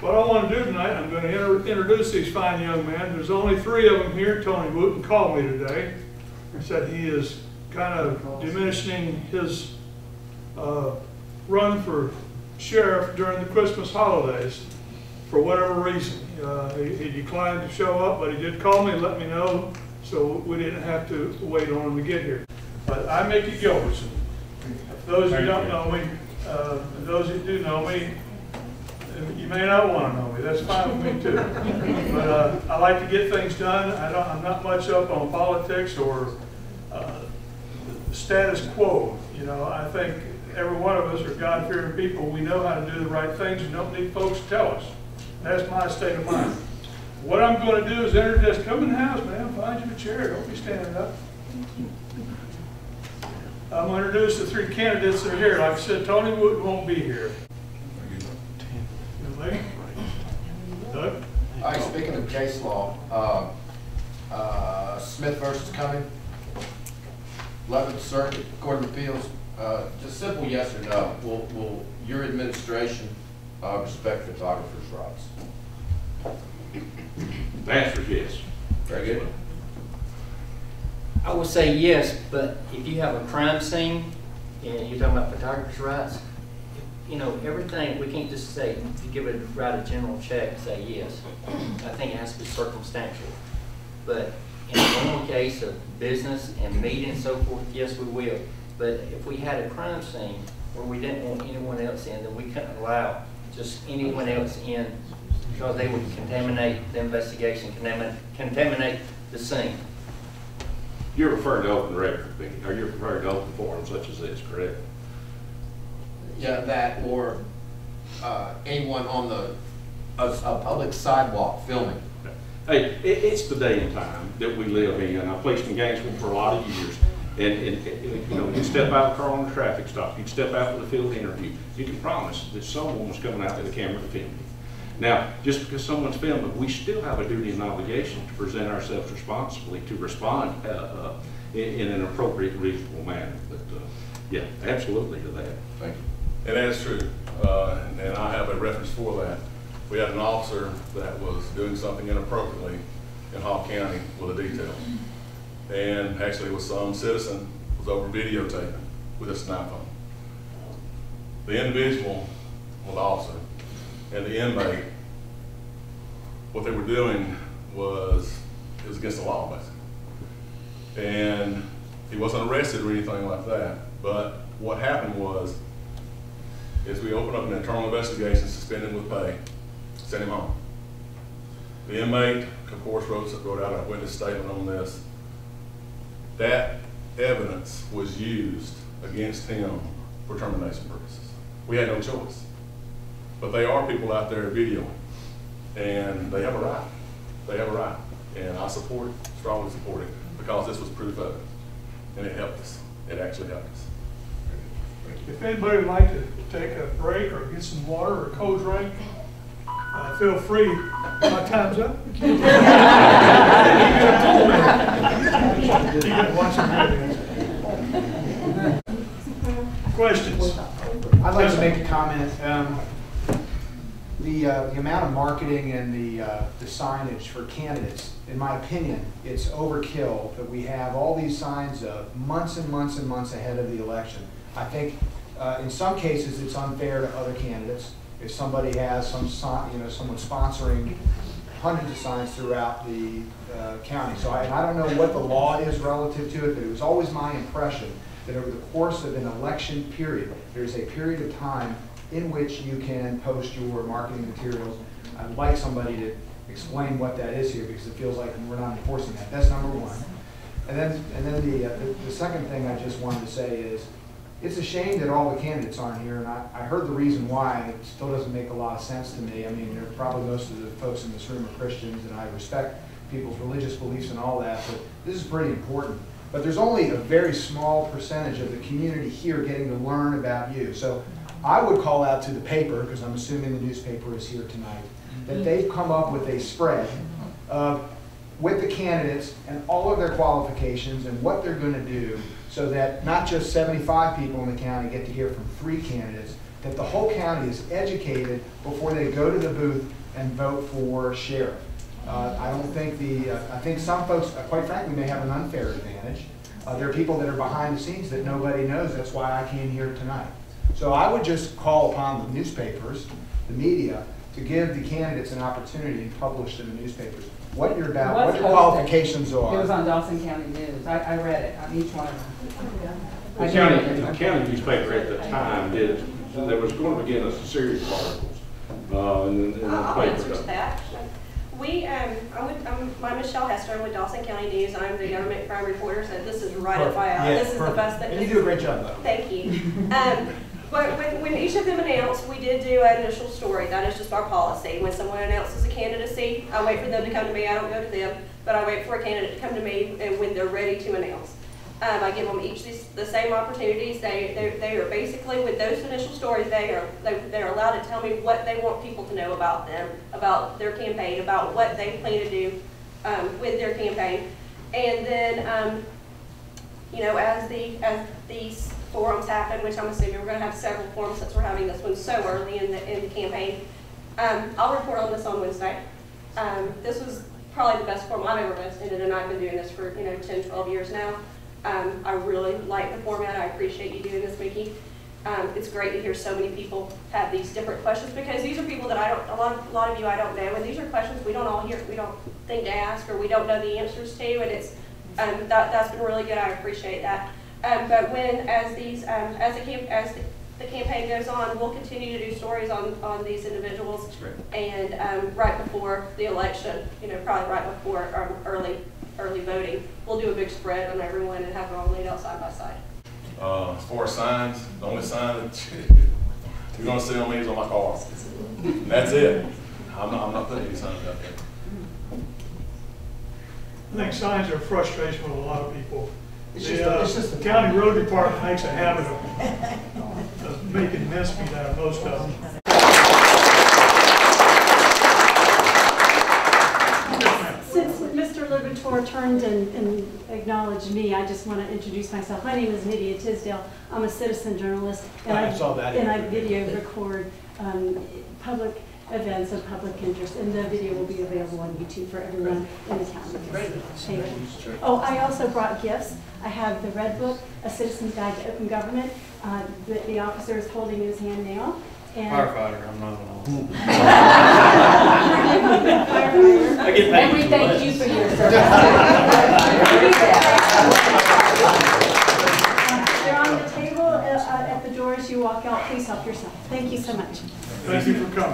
What I want to do tonight, I'm going to inter- introduce these fine young men. There's only three of them here. Tony Wooten called me today and said he is kind of diminishing his uh, run for sheriff during the Christmas holidays for whatever reason. Uh, He he declined to show up, but he did call me and let me know, so we didn't have to wait on him to get here. But I'm Mickey Gilbertson. For Those who don't know me, uh, those who do know me, you may not want to know me, that's fine with me too. But uh, I like to get things done, I don't, I'm not much up on politics or uh, status quo. You know, I think every one of us are God-fearing people, we know how to do the right things and don't need folks to tell us. That's my state of mind. What I'm going to do is introduce, come in the house, man, find you a chair, don't be standing up. I'm going to introduce the three candidates that are here. Like I said, Tony Wooten won't be here. Lee? Doug? All right, speaking of case law, uh, uh, Smith versus Cumming, 11th Circuit Court of Appeals, uh, just simple yes or no. Will, will your administration uh, respect photographers' rights? The answer is yes. Very good. I would say yes, but if you have a crime scene and you're talking about photographer's rights, you know, everything, we can't just say, to give it, write a general check, and say yes. I think it has to be circumstantial. But in a normal case of business and meeting and so forth, yes, we will. But if we had a crime scene where we didn't want anyone else in, then we couldn't allow just anyone else in because they would contaminate the investigation, contaminate, contaminate the scene. You're referring to open record, Vicki, or you're referring to open forum such as this, correct? Yeah, that or uh, anyone on the, a, a public sidewalk filming. Hey, it, it's the day and time that we live in, and I policed in Gainesville for a lot of years. And, and, and, you know, you step out of the car on a traffic stop, you step out for the field interview, you can promise that someone was coming out with a camera to film you. Now, just because someone's filming, we still have a duty and obligation to present ourselves responsibly, to respond, uh, uh, in, in an appropriate, reasonable manner. But, uh, yeah, absolutely to that. Thank you. And that is true, uh, and I have a reference for that. We had an officer that was doing something inappropriately in Hall County with a detail. And actually, with some citizen was over videotaping with a smartphone. The individual, well, the officer, and the inmate, what they were doing was, it was against the law, basically. And he wasn't arrested or anything like that, but what happened was, is we open up an internal investigation, suspend him with pay, send him home. The inmate, of course, wrote, wrote out a witness statement on this. That evidence was used against him for termination purposes. We had no choice. But they are people out there videoing, and they have a right. They have a right, and I support it, strongly support it, because this was proof of it, and it helped us. It actually helped us. If anybody would like to take a break or get some water or a cold drink, uh, feel free. My time's up. You watch. Questions? I'd like to make a comment. Um, The, uh, the amount of marketing and the, uh, the signage for candidates, in my opinion, it's overkill that we have all these signs up months and months and months ahead of the election. I think, uh, in some cases, it's unfair to other candidates. If somebody has some, you know, someone sponsoring hundreds of signs throughout the uh, county. So I, I don't know what the law is relative to it, but it was always my impression that over the course of an election period, there's a period of time in which you can post your marketing materials. I'd like somebody to explain what that is here, because it feels like we're not enforcing that. That's number one. And then, and then the, uh, the, the second thing I just wanted to say is, it's a shame that all the candidates aren't here, and I, I heard the reason why, and it still doesn't make a lot of sense to me. I mean, they're probably most of the folks in this room are Christians, and I respect people's religious beliefs and all that, but this is pretty important. But there's only a very small percentage of the community here getting to learn about you. So I would call out to the paper, because I'm assuming the newspaper is here tonight, that mm-hmm. they've come up with a spread of, with the candidates and all of their qualifications and what they're gonna do, so that not just seventy-five people in the county get to hear from three candidates, that the whole county is educated before they go to the booth and vote for sheriff. Uh, I don't think the, uh, I think some folks, uh, quite frankly, may have an unfair advantage. Uh, There are people that are behind the scenes that nobody knows, that's why I came here tonight. So I would just call upon the newspapers, the media, to give the candidates an opportunity and publish in the newspapers what you're about, what your posted. qualifications are. It was on Dawson County News. I, I read it on each one of them. The county, the county newspaper at the time did, there was going to begin a series of articles, uh, in the, in the I'll answer paper. to that. We, um, I'm with, I'm, I'm Michele Hester, I'm with Dawson County News, I'm the government crime reporter, so this is right up my alley. Yeah, This is the best thing. And you do a great job, though. Thank you. Um, but when, when each of them announced, we did do an initial story, that is just our policy. When someone announces a candidacy, I wait for them to come to me, I don't go to them, but I wait for a candidate to come to me and when they're ready to announce. Um, I give them each these, the same opportunities, they, they, they are basically, with those initial stories, they are, they, they're allowed to tell me what they want people to know about them, about their campaign, about what they plan to do, um, with their campaign. And then, um, you know, as the, as these forums happen, which I'm assuming we're gonna have several forums since we're having this one so early in the, in the campaign, um, I'll report on this on Wednesday. Um, this was probably the best forum I've ever attended, and I've been doing this for, you know, 10, 12 years now. Um, I really like the format, I appreciate you doing this, Mickey. Um, it's great to hear so many people have these different questions, because these are people that I don't, a lot, of- a lot of you I don't know, and these are questions we don't all hear, we don't think to ask, or we don't know the answers to, and it's, um, that, that's been really good, I appreciate that. Um, but when, as these, um, as the camp, as the- the campaign goes on, we'll continue to do stories on, on these individuals. And, um, right before the election, you know, probably right before, um, early, early voting, we'll do a big spread on everyone and have it all laid out side by side. Uh, as far as signs, the only sign that you're gonna see on me is on my car. And that's it. I'm not, I'm not putting any signs out there. I think signs are a frustration with a lot of people. It's The just the- it's just uh, the- county road department makes a habit of, of making mincemeat out of most of them. Since Mr. Livermore turned and and acknowledged me, I just want to introduce myself. My name is Nydia Tisdale. I'm a citizen journalist. and I saw that. And I video record um, public events of public interest, and the video will be available on YouTube for everyone in the town. Thank you. Oh, I also brought gifts. I have the Red Book, A Citizen's Guide to Open Government. Uh, The the officer is holding in his hand now. and- Firefighter, I'm not an Firefighter. I And we thank you for your service. They're on the table uh, uh, at the door as you walk out. Please help yourself. Thank you so much. Thank you for coming.